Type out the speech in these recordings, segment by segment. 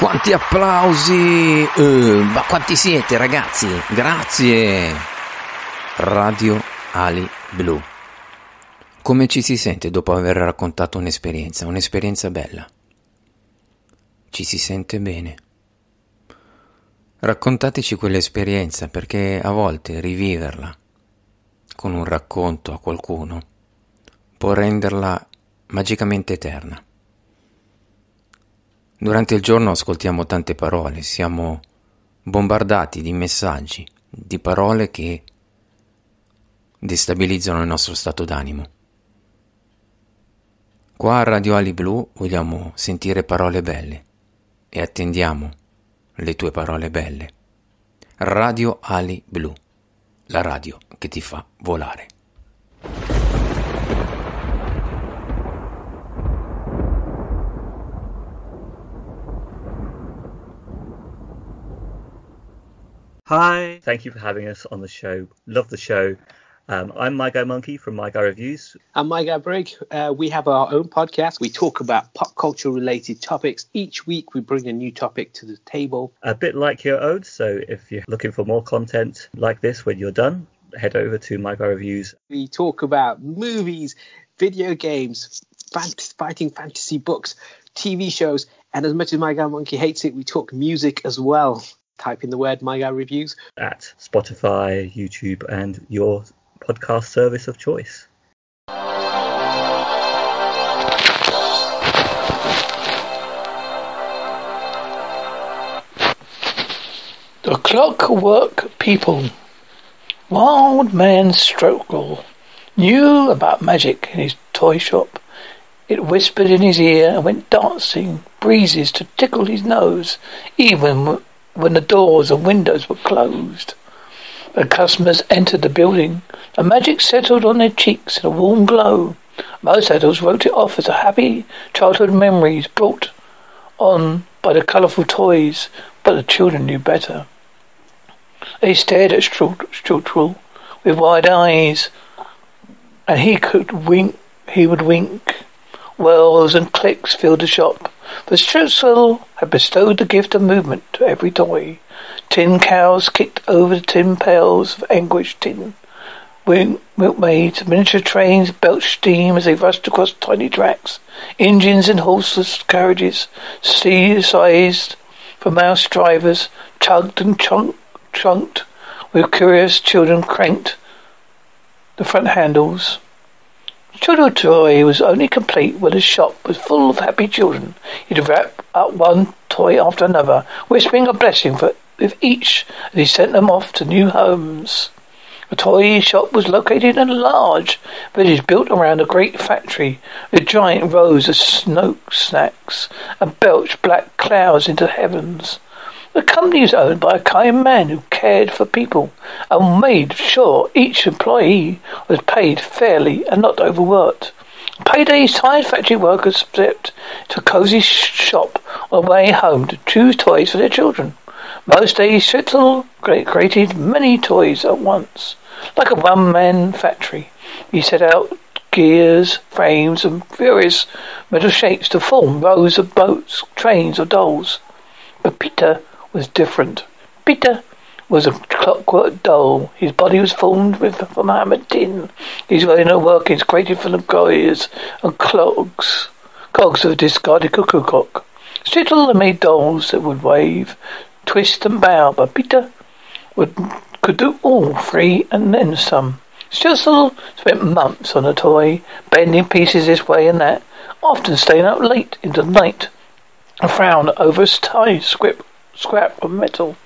Quanti applausi! Uh, ma quanti siete ragazzi? Grazie! Radio Ali Blu. Come ci si sente dopo aver raccontato un'esperienza, un'esperienza bella? Ci si sente bene. Raccontateci quell'esperienza perché a volte riviverla con un racconto a qualcuno può renderla magicamente eterna. Durante il giorno ascoltiamo tante parole, siamo bombardati di messaggi, di parole che destabilizzano il nostro stato d'animo. Qua a Radio Ali Blu vogliamo sentire parole belle e attendiamo le tue parole belle. Radio Ali Blu, la radio che ti fa volare. Hi, thank you for having us on the show. Love the show. Um, I'm My Guy Monkey from My Guy Reviews. I'm My Guy Brig. Uh, we have our own podcast. We talk about pop culture related topics. Each week we bring a new topic to the table. A bit like your own. So if you're looking for more content like this when you're done, head over to My Guy Reviews. We talk about movies, video games, fant- fighting fantasy books, TV shows, and as much as My Guy Monkey hates it, we talk music as well. Type in the word My Guy Reviews at Spotify, YouTube, and your podcast service of choice. The Clockwork People. Wild Man Strokle knew about magic in his toy shop. It whispered in his ear and went dancing breezes to tickle his nose, even when the doors and windows were closed. The customers entered the building. The magic settled on their cheeks in a warm glow. Most adults wrote it off as a happy childhood memories brought on by the colourful toys, but the children knew better. They stared at Strutzel with wide eyes, and he could wink. He would wink. Whirls and clicks filled the shop, for Strutzel had bestowed the gift of movement to every toy. Tin cows kicked over the tin pails of anguished tin. Milkmaids, miniature trains belched steam as they rushed across tiny tracks. Engines and horseless carriages, sea-sized for mouse drivers, chugged and chunk, chunked, with curious children cranked the front handles. Children's toy was only complete when the shop was full of happy children. He'd wrap up one toy after another, whispering a blessing for with each as he sent them off to new homes. The toy shop was located in a large village built around a great factory with giant rows of snow snacks and belched black clouds into the heavens. The company was owned by a kind man who cared for people and made sure each employee was paid fairly and not overworked. Paydays tired factory workers stepped to a cozy shop on the way home to choose toys for their children. Most days, Schitzel created many toys at once. Like a one-man factory, he set out gears, frames, and various metal shapes to form rows of boats, trains, or dolls. But Peter was different. Peter was a clockwork doll. His body was formed with from hammered tin. His inner workings created from the gears and clogs, cogs of a discarded cuckoo clock. Stittle made dolls that would wave, twist, and bow, but Peter would could do all three and then some. Stitzel spent months on a toy, bending pieces this way and that, often staying up late into the night, and frown over his tie script scrap of metal.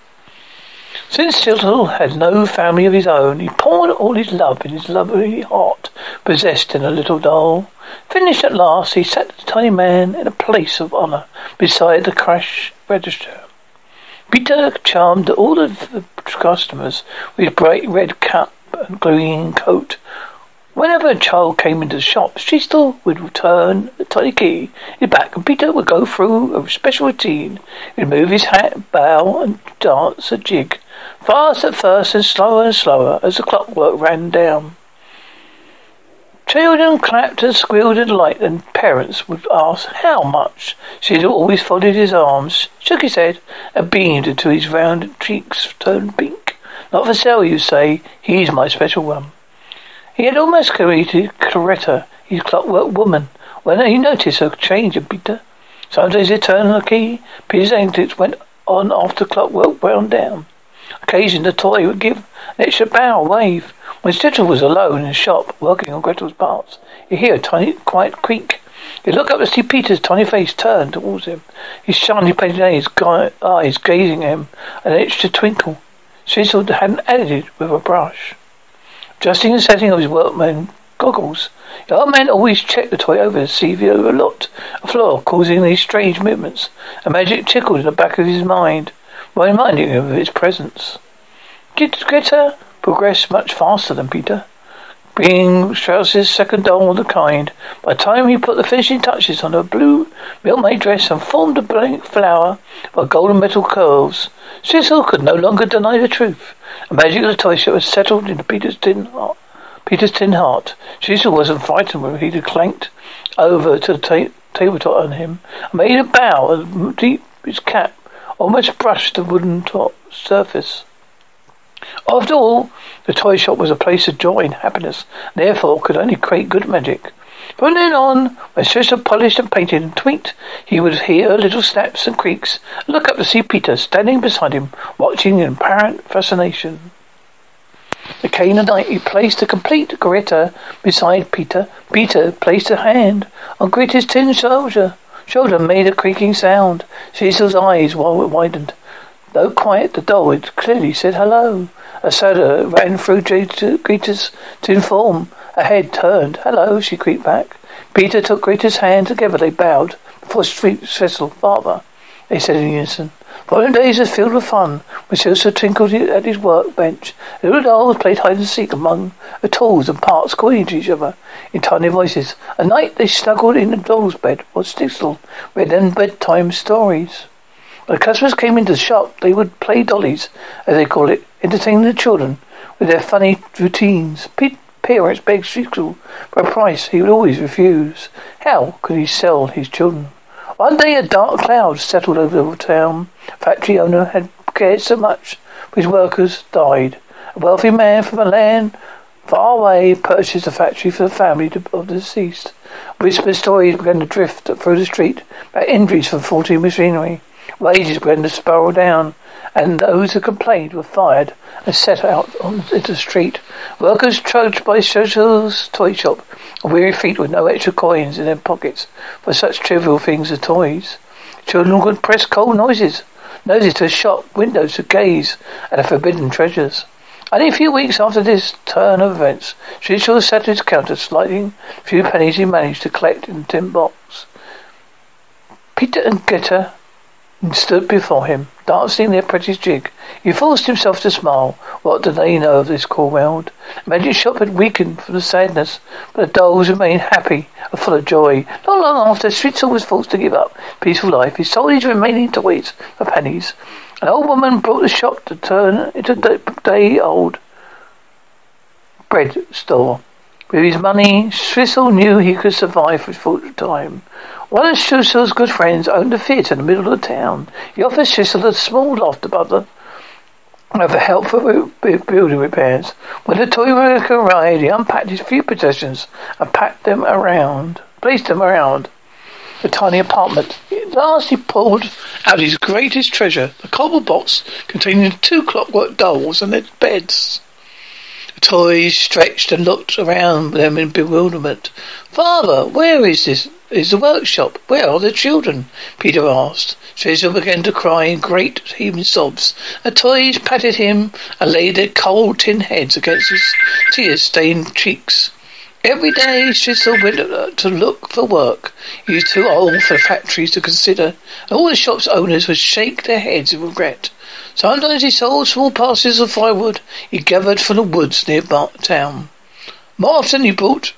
Since Stitzel had no family of his own, he poured all his love in his lovely heart, possessed in a little doll. Finished at last, he sat the tiny man in a place of honour beside the cash register. Peter charmed all of the customers with bright red cap and green coat. Whenever a child came into the shop, Stitzel would return the tiny key in back, and Peter would go through a special routine. He'd move his hat, bow, and dance a jig, fast at first and slower and slower as the clockwork ran down. Children clapped and squealed in delight, and parents would ask how much. She always folded his arms, shook his head, and beamed until his round cheeks turned pink. Not for sale, you say. He's my special one. He had almost created Coretta, his clockwork woman, when he noticed a change in Peter. Sometimes he turned the key. Peter's antics went on after clockwork wound down. Occasionally the toy would give an extra bow, wave. When Stitchell was alone in the shop, working on Gretel's parts, he'd hear a tiny, quiet creak. He'd look up to see Peter's tiny face turned towards him, his shiny painted eyes, eyes gazing at him, an extra twinkle. Stitchell hadn't edited with a brush. Adjusting the setting of his workman goggles, the old man always checked the toy over to see if he overlooked a flaw causing these strange movements. A magic tickled in the back of his mind, reminding him of its presence. Did Greta progressed much faster than Peter, being Strauss's second doll of the kind. By the time he put the finishing touches on her blue milk-maid dress and formed a blank flower of golden metal curls, Cecil could no longer deny the truth. The magic of the toy shop had settled into Peter's tin heart. Peter's tin heart. Cecil wasn't frightened when he clanked over to the ta- tabletop on him and made a bow and deep his cap almost brushed the wooden top surface. After all, the toy shop was a place of joy and happiness, and therefore could only create good magic. From then on, when Sister polished and painted and tweaked, he would hear little snaps and creaks, and look up to see Peter standing beside him, watching in apparent fascination. The came a night he placed a complete Greta beside Peter. Peter placed a hand on Greta's tin shoulder. Shoulder made a creaking sound. Cecil's eyes widened. Though quiet, the doll had clearly said hello. A shudder uh, ran through Greta's to inform. Her head turned. Hello, she creaked back. Peter took Greta's hand. Together they bowed before Street Cecil. Father, they said in unison. Following days were filled with fun, when Cecil tinkled at his workbench. The little dolls played hide and seek among the tools and parts, calling to each other in tiny voices. At night they snuggled in the doll's bed, while Stixel read them bedtime stories. When customers came into the shop, they would play dollies, as they call it, entertaining the children with their funny routines. Pete parents begged Stixel for a price he would always refuse. How could he sell his children? One day a dark cloud settled over the town. Factory owner had cared so much for his workers died. A wealthy man from a land far away purchased a factory for the family of the deceased. Whispered stories began to drift through the street about injuries from faulty machinery. Wages began to spiral down, and those who complained were fired and set out into the street. Workers trudged by Cecil's toy shop, weary feet with no extra coins in their pockets for such trivial things as toys. Children could press cold noises, noses to shop windows to gaze at the forbidden treasures. Only a few weeks after this turn of events, Cecil sat at his counter, sliding few pennies he managed to collect in a tin box. Peter and Greta stood before him, dancing their prettiest jig. He forced himself to smile. What did they know of this cruel world? The magic shop had weakened from the sadness, but the dolls remained happy and full of joy. Not long after, Stritzel was forced to give up peaceful life. He sold his remaining toys for pennies. An old woman brought the shop to turn into a day-old bread store. With his money, Stritzel knew he could survive for a short time. One of Schussel's good friends owned a theatre in the middle of the town. He offered Schissel a small loft above the of help for building repairs. When the toy worker arrived, he unpacked his few possessions and packed them around, placed them around the tiny apartment. At last he pulled out his greatest treasure, a cobble box containing two clockwork dolls and their beds. The toys stretched and looked around them in bewilderment. Father, where is this? Is the workshop? Where are the children? Peter asked. Cecil began to cry in great heaving sobs. The toys patted him and laid their cold tin heads against his tear-stained cheeks. Every day Cecil went to look for work. He was too old for factories to consider, and all the shop's owners would shake their heads in regret. Sometimes he sold small parcels of firewood he gathered from the woods near town. More often he brought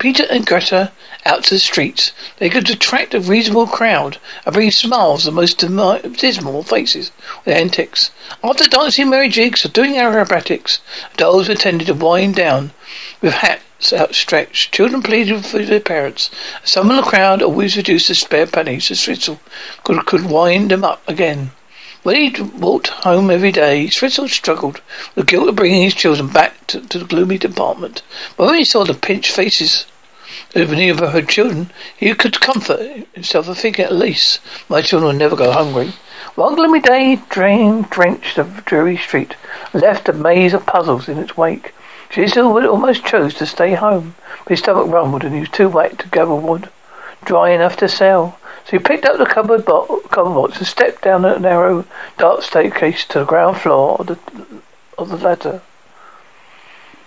Peter and Greta out to the streets. They could attract a reasonable crowd and bring smiles to the most dismal faces with antics. After dancing merry jigs or doing aerobatics, dolls were tended to wind down with hats outstretched. Children pleaded for their parents. Some in the crowd always reduced the spare pennies to Switzel could, could wind them up again. When he walked home every day, Switzel struggled with the guilt of bringing his children back to, to the gloomy department. But when he saw the pinched faces of any her children, he could comfort himself and think at least my children will never go hungry. One gloomy day, drain drenched the dreary street, left a maze of puzzles in its wake. Cecil would almost chose to stay home, but his stomach rumbled and he was too wet to gather wood, dry enough to sell. So he picked up the cupboard, bo- cupboard box and stepped down the narrow, dark staircase to the ground floor of the, of the latter.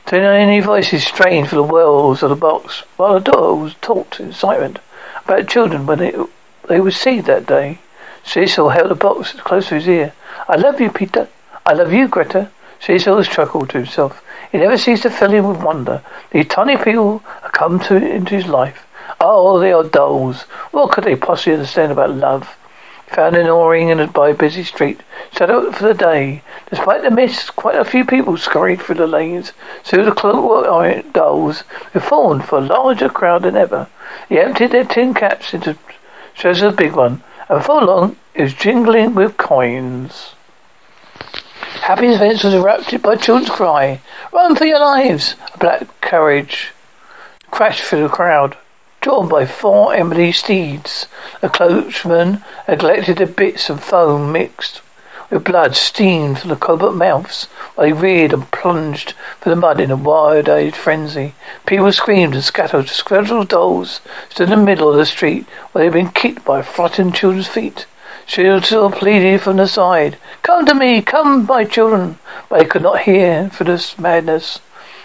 Tiny voices strained for the walls of the box, while the was talked in excitement about children when they, they would see that day. Cecil held the box close to his ear. I love you, Peter. I love you, Greta. Cecil chuckled to himself. He never ceased to fill him with wonder. These tiny people had come to, into his life. Oh, they are dolls. What could they possibly understand about love? Found an O-ring in a by busy street, set out for the day. Despite the mist, quite a few people scurried through the lanes. So the clockwork dolls were formed for a larger crowd than ever. They emptied their tin caps into Treasure's big one, and before long it was jingling with coins. Happy events was erupted by children's cry. Run for your lives! A black carriage crashed through the crowd, drawn by four empty steeds. The coachman had collected the bits of foam mixed with blood steamed from the cobalt mouths while he reared and plunged through the mud in a wild-eyed frenzy. People screamed and scattered. Squadrons dolls stood in the middle of the street where they had been kicked by frightened children's feet. Children pleaded from the side, Come to me, come, my children. But they could not hear for this madness.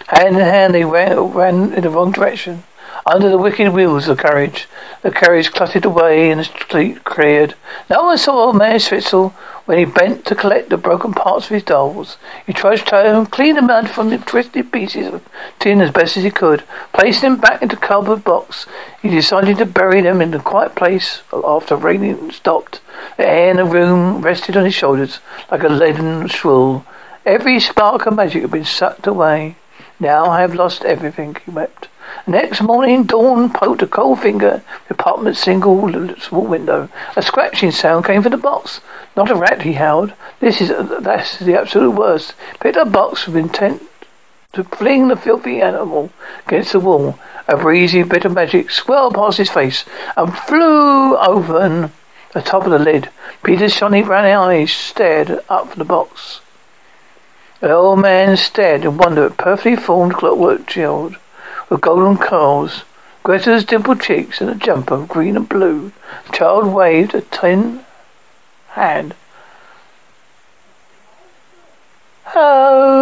Hand in hand they ran, ran in the wrong direction. Under the wicked wheels of the carriage, the carriage clattered away and the street cleared. No one saw old man Switzel when he bent to collect the broken parts of his dolls. He trudged home, cleaned the mud from the twisted pieces of tin as best as he could, placed them back into the cardboard box. He decided to bury them in a quiet place after raining stopped. The air in the room rested on his shoulders like a leaden shroud. Every spark of magic had been sucked away. Now I have lost everything, he wept. Next morning, Dawn poked a cold finger the apartment's single small window. A scratching sound came from the box. Not a rat, he howled. This is uh, that's the absolute worst. Picked up box with intent to fling the filthy animal against the wall. A breezy bit of magic swirled past his face and flew over the top of the lid. Peter's shiny brown eyes stared up from the box. The old man stared in wonder at perfectly formed clockwork shield with golden curls, Greta's dimpled cheeks in a jumper of green and blue. The child waved a tin hand. Hello!